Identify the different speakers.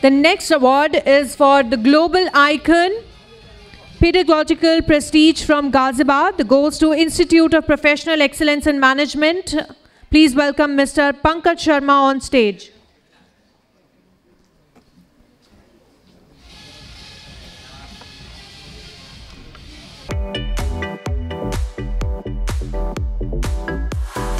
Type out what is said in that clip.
Speaker 1: The next award is for the Global Icon Pedagogical Prestige from Ghaziabad. The goes to Institute of Professional Excellence in Management. Please welcome Mr. Pankaj Sharma on stage.